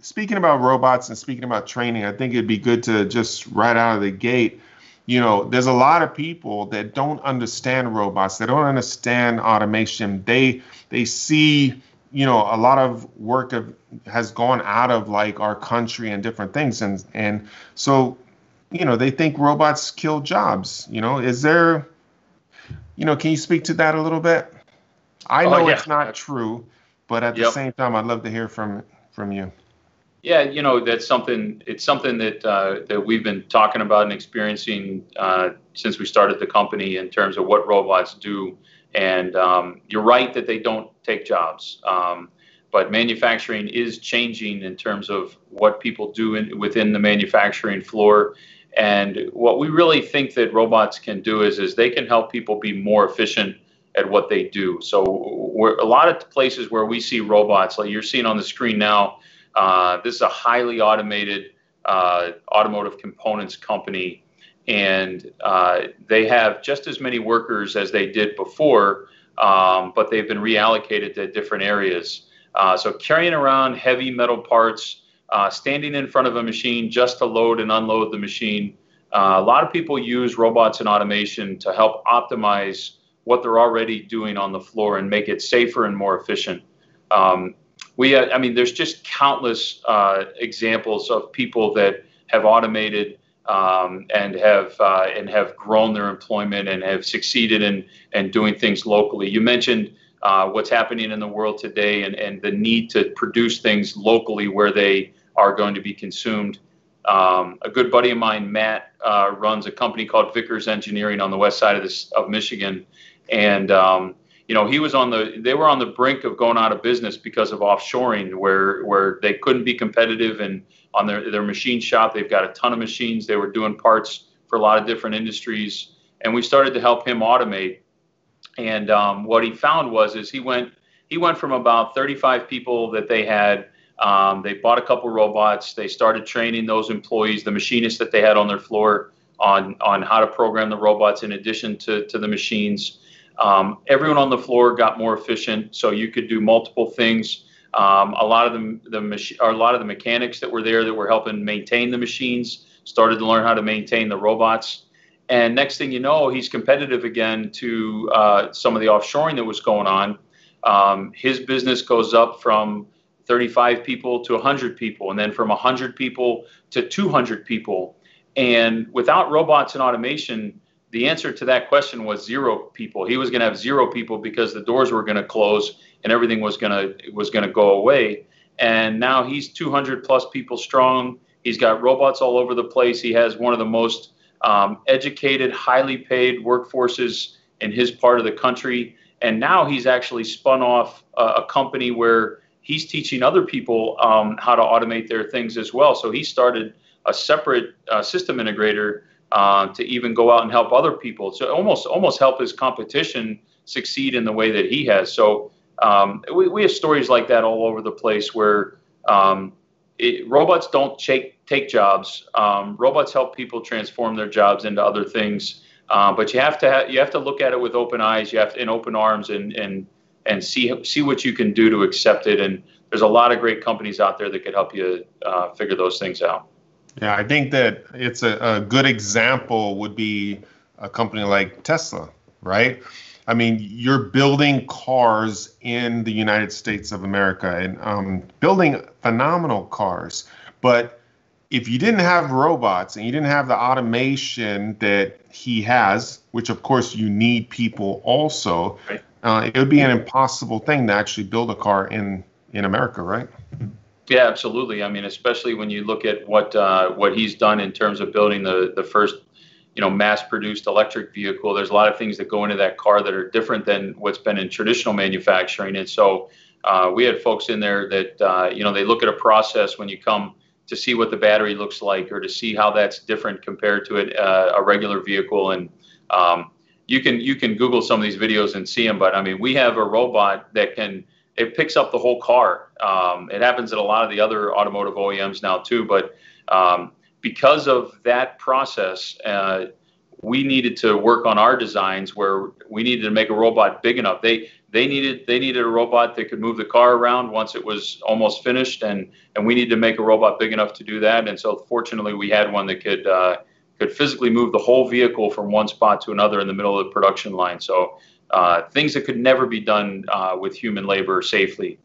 speaking about robots and speaking about training, I think it'd be good to just right out of the gate. You know, there's a lot of people that don't understand robots. They don't understand automation. They they see you know a lot of work of, has gone out of like our country and different things and and so you know they think robots kill jobs you know is there you know can you speak to that a little bit i oh, know oh, yeah. it's not true but at yep. the same time i'd love to hear from from you yeah you know that's something it's something that uh, that we've been talking about and experiencing uh, since we started the company in terms of what robots do and um, you're right that they don't take jobs. Um, but manufacturing is changing in terms of what people do in, within the manufacturing floor. And what we really think that robots can do is, is they can help people be more efficient at what they do. So a lot of places where we see robots, like you're seeing on the screen now, this is a highly automated uh, automotive components company and uh, they have just as many workers as they did before, um, but they've been reallocated to different areas. Uh, so carrying around heavy metal parts, uh, standing in front of a machine just to load and unload the machine. Uh, a lot of people use robots and automation to help optimize what they're already doing on the floor and make it safer and more efficient. Um, we, uh, I mean, there's just countless uh, examples of people that have automated um, and have uh, and have grown their employment and have succeeded in in doing things locally. You mentioned uh, what's happening in the world today and, and the need to produce things locally where they are going to be consumed. Um, a good buddy of mine, Matt, uh, runs a company called Vickers Engineering on the west side of this of Michigan, and um, you know he was on the they were on the brink of going out of business because of offshoring, where where they couldn't be competitive and on their, their machine shop. They've got a ton of machines. They were doing parts for a lot of different industries. And we started to help him automate. And um, what he found was is he went he went from about 35 people that they had. Um, they bought a couple robots. They started training those employees, the machinists that they had on their floor, on on how to program the robots in addition to to the machines. Um, everyone on the floor got more efficient, so you could do multiple things. Um, a lot of the, the machi- a lot of the mechanics that were there that were helping maintain the machines started to learn how to maintain the robots. And next thing you know, he's competitive again to uh, some of the offshoring that was going on. Um, his business goes up from 35 people to 100 people, and then from 100 people to 200 people. And without robots and automation, the answer to that question was zero people. He was going to have zero people because the doors were going to close and everything was gonna was gonna go away. And now he's 200 plus people strong. He's got robots all over the place. He has one of the most um, educated, highly paid workforces in his part of the country. And now he's actually spun off a, a company where he's teaching other people um, how to automate their things as well. So he started a separate uh, system integrator uh, to even go out and help other people. So almost almost help his competition succeed in the way that he has. So um, we, we have stories like that all over the place where um, it, robots don't take, take jobs. Um, robots help people transform their jobs into other things. Uh, but you have to ha- you have to look at it with open eyes. You have to in open arms and and and see see what you can do to accept it. And there's a lot of great companies out there that could help you uh, figure those things out. Yeah, I think that it's a, a good example would be a company like Tesla, right? I mean, you're building cars in the United States of America and um, building phenomenal cars. But if you didn't have robots and you didn't have the automation that he has, which of course you need people also, uh, it would be an impossible thing to actually build a car in in America, right? Yeah, absolutely. I mean, especially when you look at what uh, what he's done in terms of building the the first you know mass-produced electric vehicle. There's a lot of things that go into that car that are different than what's been in traditional manufacturing, and so uh, we had folks in there that uh, you know they look at a process when you come to see what the battery looks like or to see how that's different compared to it, uh, a regular vehicle and um, you can you can google some of these videos and see them but i mean we have a robot that can it picks up the whole car um, it happens at a lot of the other automotive oems now too but um, because of that process, uh, we needed to work on our designs where we needed to make a robot big enough. They they needed they needed a robot that could move the car around once it was almost finished, and and we needed to make a robot big enough to do that. And so fortunately, we had one that could uh, could physically move the whole vehicle from one spot to another in the middle of the production line. So uh, things that could never be done uh, with human labor safely.